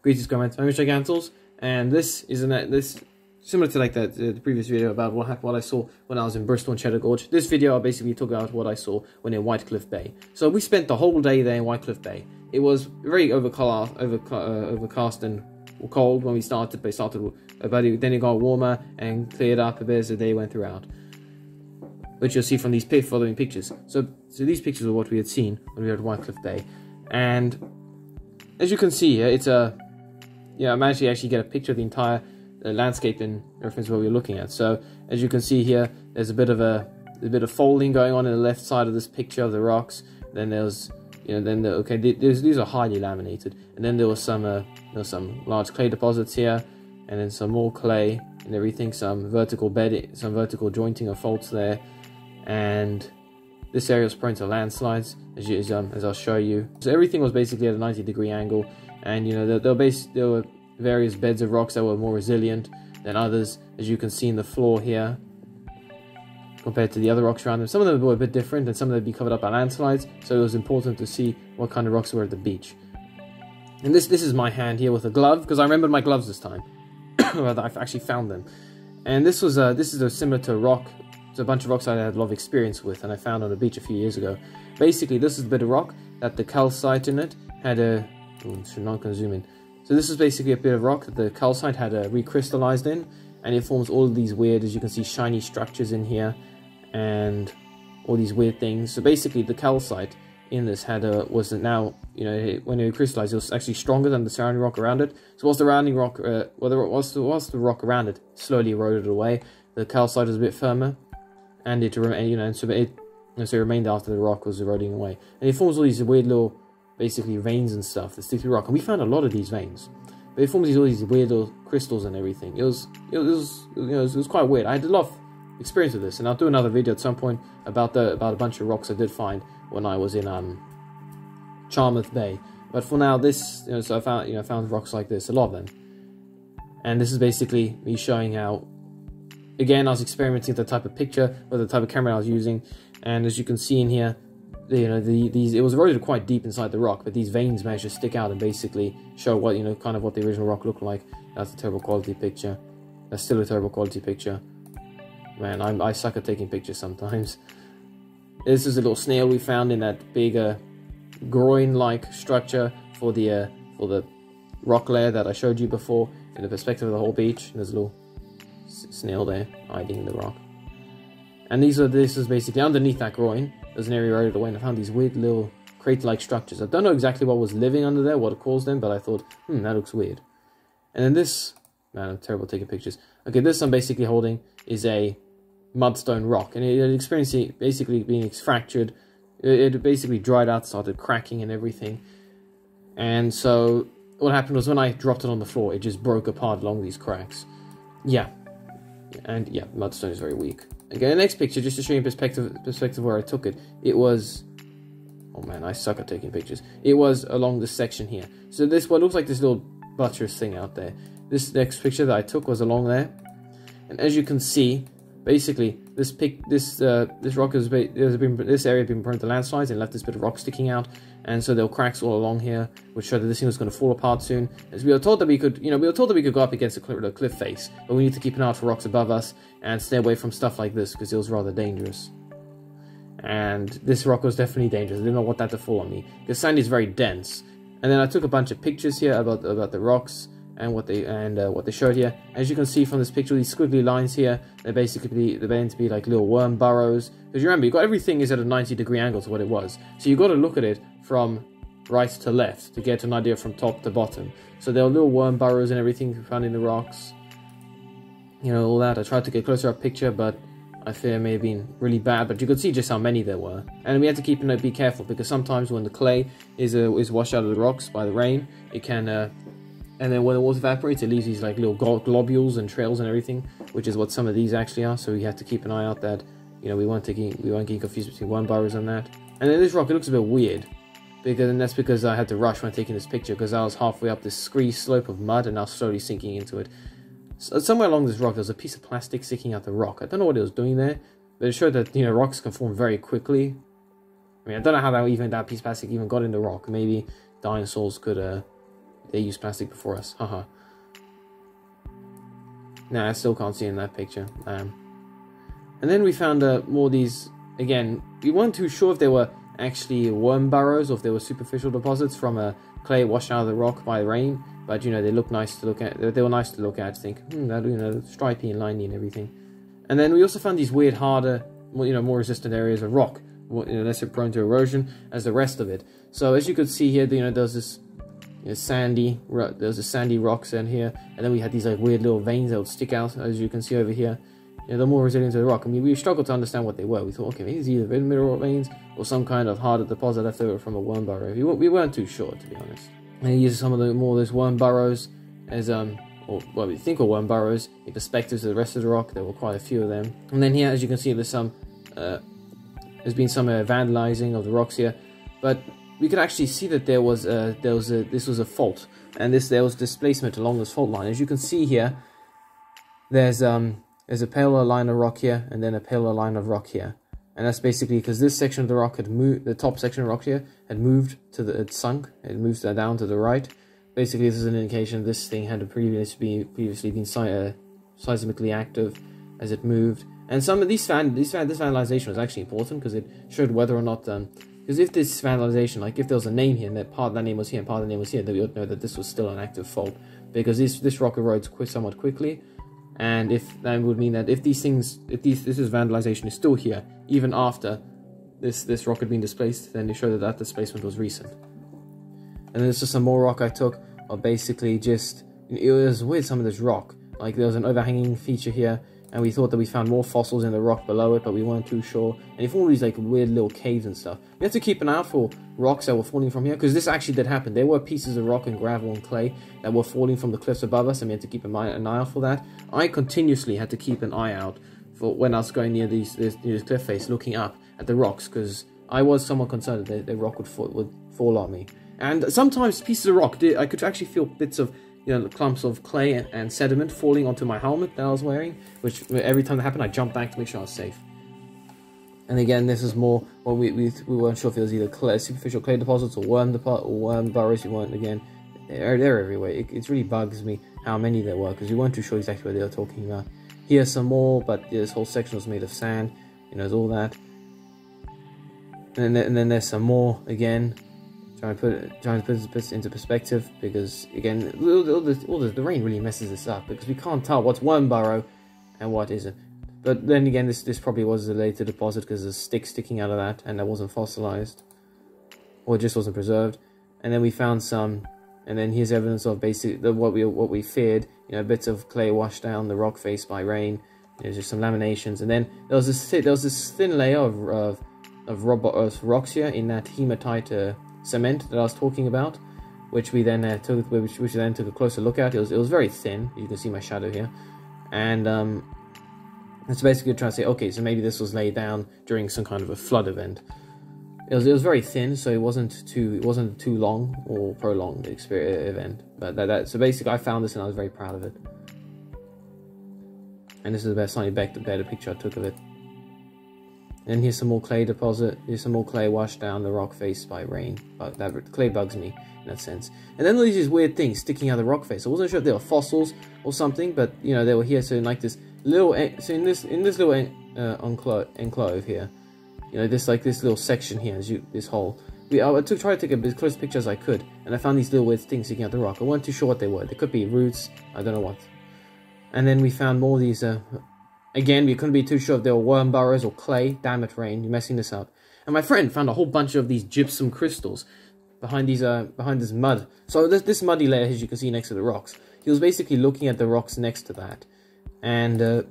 Greetings, comments. I'm Mr. Gantles, and this is an this similar to like the, the previous video about what happened, what I saw when I was in Bristol and Cheddar Gorge. This video I basically took out what I saw when in Whitecliff Bay. So we spent the whole day there in Whitecliff Bay. It was very overcast, over, uh, overcast and cold when we started, but it started, it, then it got warmer and cleared up a bit as the day went throughout. Which you'll see from these following pictures. So, so these pictures are what we had seen when we were at Whitecliff Bay, and as you can see here, it's a yeah, I managed to actually get a picture of the entire uh, landscape in reference to what we are looking at. So as you can see here, there's a bit of a, a bit of folding going on in the left side of this picture of the rocks. Then there's you know then the, okay these these are highly laminated, and then there was some uh, there was some large clay deposits here, and then some more clay and everything, some vertical bedding, some vertical jointing of faults there, and this area was prone to landslides, as, you, as, um, as I'll show you. So everything was basically at a 90 degree angle, and you know there, there, were there were various beds of rocks that were more resilient than others as you can see in the floor here compared to the other rocks around them. Some of them were a bit different and some of them would be covered up by landslides so it was important to see what kind of rocks were at the beach. And this this is my hand here with a glove because I remembered my gloves this time. I've actually found them. And this was a, this is a similar to a rock it's a bunch of rocks I had a lot of experience with and I found on a beach a few years ago. Basically this is a bit of rock that the calcite in it had a should not zoom in. So this is basically a bit of rock that the calcite had uh, recrystallized in, and it forms all of these weird, as you can see, shiny structures in here, and all these weird things. So basically, the calcite in this had a was now you know it, when it crystallized, it was actually stronger than the surrounding rock around it. So whilst the surrounding rock, uh, well, the, whilst, the, whilst the rock around it slowly eroded away, the calcite was a bit firmer, and it you know so it so it remained after the rock was eroding away, and it forms all these weird little basically veins and stuff that stick through rock. And we found a lot of these veins. But it forms these all these weird little crystals and everything. It was it was you know it was, it was quite weird. I had a lot of experience with this, and I'll do another video at some point about the about a bunch of rocks I did find when I was in um Charmouth Bay. But for now, this you know so I found you know found rocks like this, a lot of them. And this is basically me showing how again I was experimenting with the type of picture or the type of camera I was using, and as you can see in here, you know the, these it was eroded quite deep inside the rock but these veins managed to stick out and basically show what you know kind of what the original rock looked like. That's a terrible quality picture. That's still a terrible quality picture. Man I'm, i suck at taking pictures sometimes. This is a little snail we found in that bigger uh, groin like structure for the uh, for the rock layer that I showed you before. In the perspective of the whole beach there's a little snail there hiding in the rock. And these are this is basically underneath that groin there's an area eroded away and I found these weird little crate-like structures. I don't know exactly what was living under there, what it caused them, but I thought, hmm, that looks weird. And then this, man, I'm terrible taking pictures. Okay, this I'm basically holding is a mudstone rock, and it, experienced basically being fractured. It basically dried out, started cracking and everything. And so what happened was when I dropped it on the floor, it just broke apart along these cracks. Yeah. And yeah, mudstone is very weak. Okay, the next picture, just to show you perspective perspective where I took it, it was oh man, I suck at taking pictures. It was along this section here. So this what looks like this little buttress thing out there. This next picture that I took was along there, and as you can see, basically this pic this uh, this rock has been, been this area has been prone to landslides and left this bit of rock sticking out and so there were cracks all along here which showed that this thing was going to fall apart soon. As we were told that we could you know we were told that we could go up against a cliff, a cliff face but we need to keep an eye out for rocks above us and stay away from stuff like this because it was rather dangerous. And this rock was definitely dangerous. I didn't want that to fall on me because sand is very dense. And then I took a bunch of pictures here about about the rocks and what they and uh, what they showed here. As you can see from this picture, these squiggly lines here, they're basically they're meant to be like little worm burrows. Because you remember, you got everything is at a 90 degree angle to what it was, so you got to look at it from right to left to get an idea from top to bottom. So there are little worm burrows and everything found in the rocks. You know all that. I tried to get closer up picture, but I fear it may have been really bad, but you could see just how many there were. And we had to keep you know, be careful because sometimes when the clay is uh, is washed out of the rocks by the rain, it can uh, and then when the water evaporates, it leaves these like little globules and trails and everything, which is what some of these actually are. So we have to keep an eye out that you know we won't take we won't get confused between worm burrows and that. And then this rock, it looks a bit weird, because and that's because I had to rush when taking this picture because I was halfway up this scree slope of mud and I was slowly sinking into it. So somewhere along this rock, there was a piece of plastic sticking out the rock. I don't know what it was doing there, but it showed that you know rocks can form very quickly. I mean, I don't know how that even that piece of plastic even got in the rock. Maybe dinosaurs could uh they used plastic before us. Haha. nah, I still can't see in that picture. Um, and then we found uh, more these. Again, we weren't too sure if they were actually worm burrows or if they were superficial deposits from a clay washed out of the rock by the rain. But you know, they look nice to look at. They were nice to look at. I Think, hmm, that you know, stripy and liney and everything. And then we also found these weird, harder, you know, more resistant areas of rock, you know, less prone to erosion as the rest of it. So as you could see here, you know, there's this you know, sandy, there's a sandy rocks in here, and then we had these like weird little veins that would stick out, as you can see over here. You know, they're more resilient to the rock. I mean, we struggled to understand what they were. We thought, okay, maybe it's either mineral veins or some kind of harder deposit left over from a worm burrow. We weren't too sure, to be honest. And he uses some of the more of those worm burrows as um or what we think are worm burrows in perspective to the rest of the rock. There were quite a few of them. And then here, as you can see, there's some uh, there's been some uh, vandalizing of the rocks here, but we could actually see that there was a, there was a this was a fault, and this there was displacement along this fault line. As you can see here, there's um there's a paler line of rock here, and then a paler line of rock here. And that's basically because this section of the rock had moved, the top section of rock here had moved to the, it sunk, it moved down to the right, Basically, this is an indication this thing had previously been, previously been uh, seismically active as it moved. And some of these fan, these fan, this vandalization was actually important because it showed whether or not um, because if this vandalization, like if there was a name here and that part of that name was here and part of the name was here, then we would know that this was still an active fault because this this rock erodes somewhat quickly, and if that would mean that if these things, if these this is vandalization is still here even after this this rock had been displaced, then it showed that that displacement was recent. And then there's just some more rock I took or basically just it was with some of this rock. Like there was an overhanging feature here, and we thought that we found more fossils in the rock below it, but we weren't too sure. And if all these like weird little caves and stuff. We had to keep an eye out for rocks that were falling from here, because this actually did happen. There were pieces of rock and gravel and clay that were falling from the cliffs above us, and we had to keep an eye, an eye out for that. I continuously had to keep an eye out for when I was going near these this, this cliff face, looking up at the rocks, because I was somewhat concerned that the, rock would fall, would fall on me. And sometimes pieces of rock, I could actually feel bits of, you know, clumps of clay and sediment falling onto my helmet that I was wearing, which every time that happened, I jumped back to make sure I was safe. And again, this is more when we, we, we weren't sure if it was either clay, superficial clay deposits or worm deposit or worm burrows. You weren't again, they're, they're everywhere. It, it really bugs me how many there were because we weren't too sure exactly what they were talking about. Here's some more, but this whole section was made of sand. You know, there's all that. And then, and then there's some more again trying to put trying to put this into perspective because again, all the, all the, the rain really messes this up because we can't tell what's worm burrow and what isn't. But then again, this this probably was a later deposit because there's stick sticking out of that and that wasn't fossilized or just wasn't preserved. And then we found some, and then here's evidence of basically what we what we feared. You know, bits of clay washed down the rock face by rain. There's just some laminations, and then there was this there was this thin layer of of of, of rocks here in that hematite. Uh, cement that I was talking about, which we then uh, took, which, which we then took a closer look at. It was it was very thin. You can see my shadow here, and um, it's basically trying to say, okay, so maybe this was laid down during some kind of a flood event. It was it was very thin, so it wasn't too it wasn't too long or prolonged experience, event. But that, that so basically, I found this and I was very proud of it. And this is the best better, better picture I took of it. And here's some more clay deposit. Here's some more clay washed down the rock face by rain. But that clay bugs me in that sense. And then there's these weird things sticking out of the rock face. I wasn't sure if they were fossils or something, but you know they were here. So in like this little, so in this in this little uh, enclave, here, you know this like this little section here, as you this hole. We, I took try to take as close picture as I could, and I found these little weird things sticking out the rock. I wasn't too sure what they were. They could be roots. I don't know what. And then we found more of these uh, Again, we couldn't be too sure if they were worm burrows or clay. Damn it, Rain, you're messing this up. And my friend found a whole bunch of these gypsum crystals behind these uh behind this mud. So this this muddy layer, as you can see next to the rocks. He was basically looking at the rocks next to that, and uh,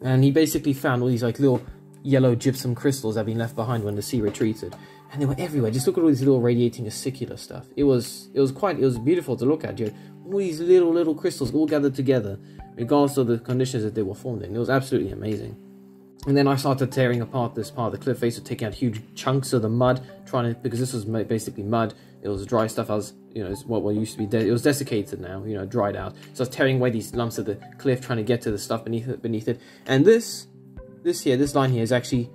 and he basically found all these like little yellow gypsum crystals that had been left behind when the sea retreated, and they were everywhere. Just look at all these little radiating acicular stuff. It was it was quite it was beautiful to look at. You all these little little crystals all gathered together regardless of the conditions that they were formed in. It was absolutely amazing. And then I started tearing apart this part of the cliff face, of taking out huge chunks of the mud, trying to because this was basically mud. It was dry stuff. I was, you know, what what used to be. it was desiccated now, you know, dried out. So I was tearing away these lumps of the cliff, trying to get to the stuff beneath it. Beneath it, and this, this here, this line here is actually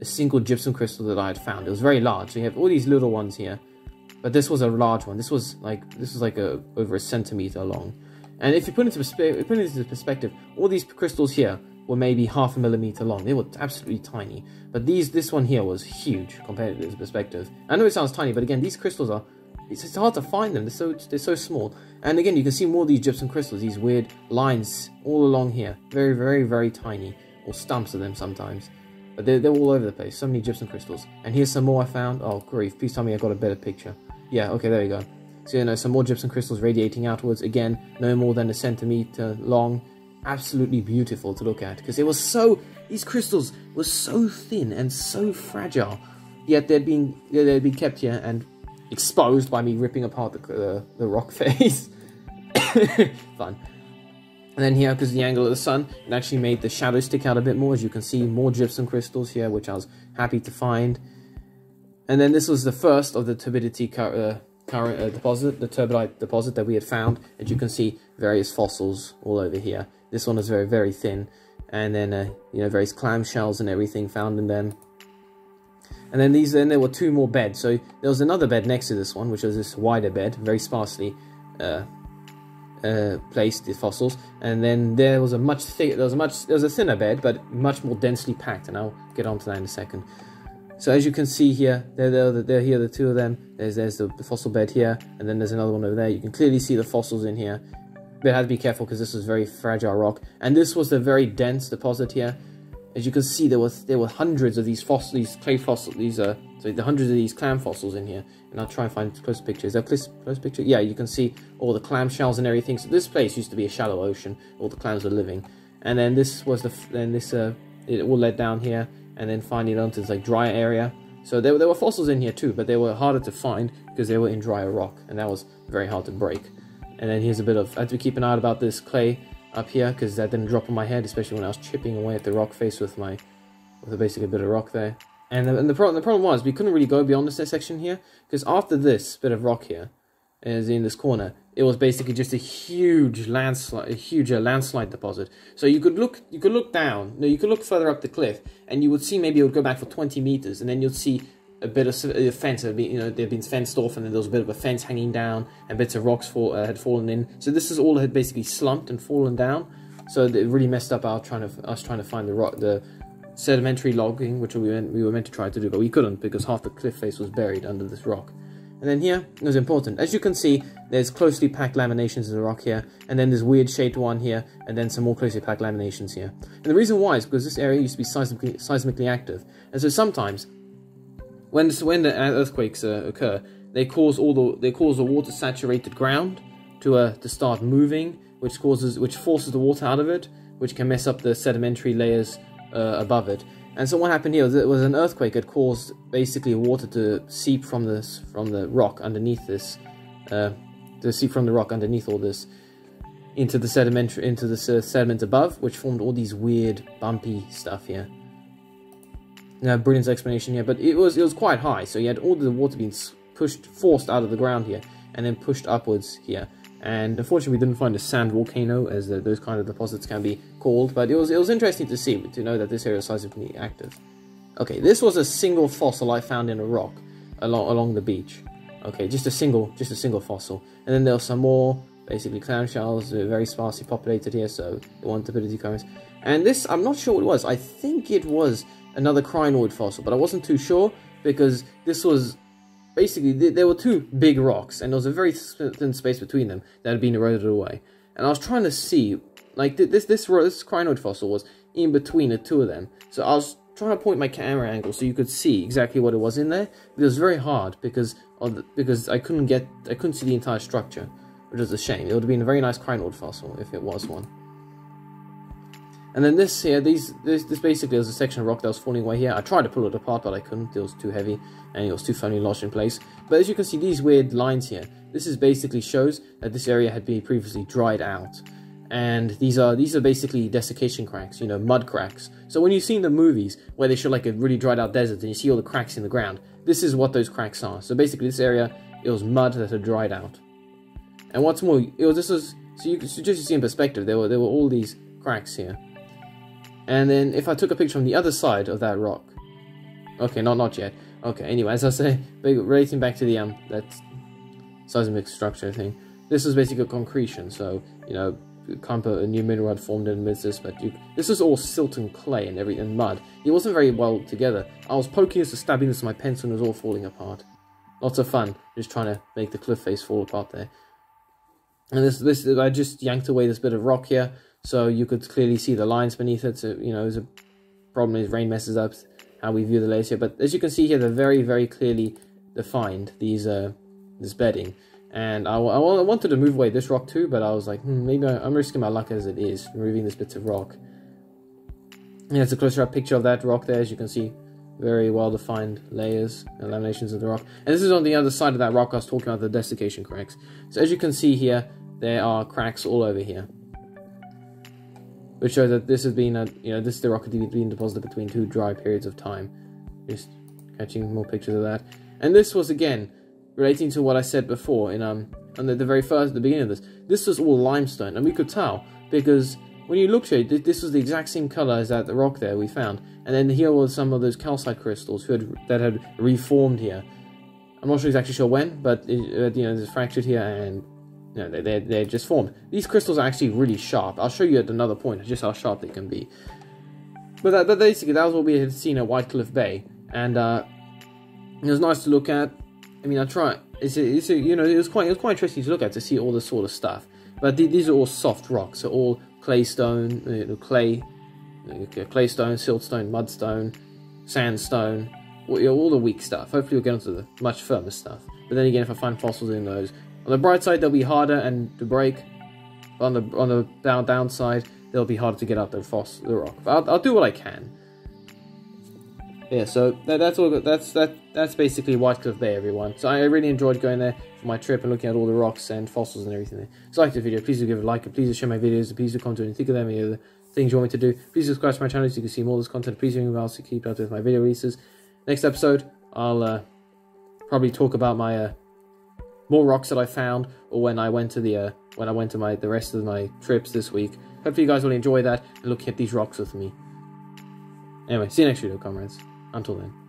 a single gypsum crystal that I had found. It was very large. So you have all these little ones here, but this was a large one. This was like this was like a over a centimeter long. And if you put into, put it into perspective, all these crystals here were maybe half a millimeter long. They were absolutely tiny. But these, this one here was huge compared to this perspective. I know it sounds tiny, but again, these crystals are, it's, it's hard to find them. They're so, they're so small. And again, you can see more of these gypsum crystals, these weird lines all along here. Very, very, very tiny. Or stumps of them sometimes. But they're, they're all over the place. So many gypsum crystals. And here's some more I found. Oh, grief. Please tell me I got a better picture. Yeah, okay, there you go. So, you know, some more gypsum crystals radiating outwards. Again, no more than a centimeter long. Absolutely beautiful to look at. Because it was so... These crystals were so thin and so fragile. Yet they'd been, they'd been kept here and exposed by me ripping apart the, the rock face. Fun. And then here, because the angle of the sun, it actually made the shadow stick out a bit more. As you can see, more gypsum crystals here, which I was happy to find. And then this was the first of the turbidity uh, current uh, deposit, the turbidite deposit that we had found. And you can see, various fossils all over here. This one is very, very thin. And then, uh, you know, various clamshells and everything found in them. And then these, then there were two more beds. So there was another bed next to this one, which was this wider bed, very sparsely uh, uh, placed the fossils. And then there was a much thick, there was a much, there was a thinner bed, but much more densely packed. And I'll get onto that in a second. So as you can see here, they're, here, the two of them. There's, there's the, fossil bed here, and then there's another one over there. You can clearly see the fossils in here. But I had to be careful because this was very fragile rock. And this was a very dense deposit here. As you can see, there was there were hundreds of these fossils, these clay fossils, these uh, the hundreds of these clam fossils in here. And I'll try and find close pictures. Is close, close picture? Yeah, you can see all the clam shells and everything. So this place used to be a shallow ocean. All the clams were living. And then this was the then this uh, it all led down here and then finally onto this like drier area. So there, there were fossils in here too, but they were harder to find because they were in drier rock, and that was very hard to break. And then here's a bit of, I had to keep an eye out about this clay up here because that didn't drop on my head, especially when I was chipping away at the rock face with my, with a basically a bit of rock there. And the, and the, problem, the problem was we couldn't really go beyond this section here because after this bit of rock here, is in this corner, it was basically just a huge landslide, a huge uh, landslide deposit. So you could look, you could look down, no, you could look further up the cliff, and you would see maybe it would go back for 20 meters, and then you'd see a bit of a fence had been, you know, they'd been fenced off, and then there was a bit of a fence hanging down, and bits of rocks fall, uh, had fallen in. So this is all had basically slumped and fallen down. So it really messed up our trying to us trying to find the rock, the sedimentary logging, which we went, we were meant to try to do, but we couldn't because half the cliff face was buried under this rock. And then here is important. As you can see, there's closely packed laminations in the rock here, and then there's weird shaped one here, and then some more closely packed laminations here. And the reason why is because this area used to be seismically, seismically active. And so sometimes, when, when the earthquakes uh, occur, they cause all the they cause the water saturated ground to uh, to start moving, which causes which forces the water out of it, which can mess up the sedimentary layers uh, above it. And so what happened here was, it was an earthquake that caused basically water to seep from this from the rock underneath this, uh, to seep from the rock underneath all this into the sediment into the sediment above, which formed all these weird bumpy stuff here. Now, brilliant explanation here, but it was it was quite high, so you had all the water being pushed, forced out of the ground here, and then pushed upwards here. And unfortunately, we didn't find a sand volcano, as the, those kind of deposits can be called. But it was it was interesting to see to know that this area is seismically active. Okay, this was a single fossil I found in a rock along along the beach. Okay, just a single just a single fossil. And then there were some more basically clamshells, uh, very sparsely populated here, so the one turbidity currents. And this, I'm not sure what it was. I think it was another crinoid fossil, but I wasn't too sure because this was basically there were two big rocks and there was a very thin space between them that had been eroded away. And i was trying to see like this this this crinoid fossil was in between the two of them. So i was trying to point my camera angle so you could see exactly what it was in there. But it was very hard because the, because i couldn't get i couldn't see the entire structure which is a shame. It would have been a very nice crinoid fossil if it was one and then this here, these this, this basically is a section of rock that was falling away here. I tried to pull it apart, but I couldn't. It was too heavy, and it was too firmly lodged in place. But as you can see, these weird lines here, this is basically shows that this area had been previously dried out. And these are these are basically desiccation cracks, you know, mud cracks. So when you've seen the movies where they show like a really dried out desert and you see all the cracks in the ground, this is what those cracks are. So basically, this area it was mud that had dried out. And what's more, it was this was so you so just to see in perspective, there were there were all these cracks here. And then if I took a picture from the other side of that rock, okay, not not yet. Okay, anyway, as I say, relating back to the um that seismic structure thing. This is basically a concretion, so you know a new mineral had formed in this, but you, this is all silt and clay and everything and mud. It wasn't very well together. I was poking this and stabbing this with my pencil and it was all falling apart. Lots of fun, just trying to make the cliff face fall apart there. And this, this, I just yanked away this bit of rock here, so you could clearly see the lines beneath it. So, you know, there's a problem is rain messes up how we view the layers here. But as you can see here, they're very, very clearly defined, these, uh, this bedding. And I, I, wanted to move away this rock too, but I was like, hmm, maybe I, am risking my luck as it is, removing this bit of rock. Yeah, it's a closer up picture of that rock there, as you can see. Very well defined layers and laminations of the rock. And this is on the other side of that rock I was talking about, the desiccation cracks. So as you can see here, there are cracks all over here. Which shows that this has been a, you know, this is the rock being deposited between two dry periods of time. Just catching more pictures of that. And this was again relating to what I said before in um on the, the very first the beginning of this. This was all limestone, and we could tell because when you looked at it, this was the exact same color as that the rock there we found. And then here was some of those calcite crystals had that had reformed here. I'm not sure exactly sure when, but it, uh, you know, it's fractured here and know, they, they, they just formed. These crystals are actually really sharp. I'll show you at another point just how sharp they can be. But, that, basically, that was what we had seen at Whitecliff Bay. And uh, it was nice to look at. I mean, I try. It's, it's you know, it was quite it was quite interesting to look at to see all this sort of stuff. But th these are all soft rocks, so all claystone, you know, clay, uh, claystone, uh, uh, siltstone, mudstone, sandstone, all, you know, all the weak stuff. Hopefully, we'll get onto the much firmer stuff. But then again, if I find fossils in those, on the bright side, they'll be harder and to break. On the on the down downside, they'll be harder to get out the fossil the rock. I'll, I'll do what I can yeah, so that, that's all. That's that. That's basically Whitecliff Bay, everyone. So I really enjoyed going there for my trip and looking at all the rocks and fossils and everything there. So like the video, please do give it a like, and please do share my videos, and please do comment and think of them any other things you want me to do. Please subscribe to my channel so you can see more of this content. Please ring the bell to keep up with my video releases. Next episode, I'll uh, probably talk about my uh, more rocks that I found, or when I went to the uh, when I went to my the rest of my trips this week. Hopefully, you guys will enjoy that and look at these rocks with me. Anyway, see you next video, comrades. Until then.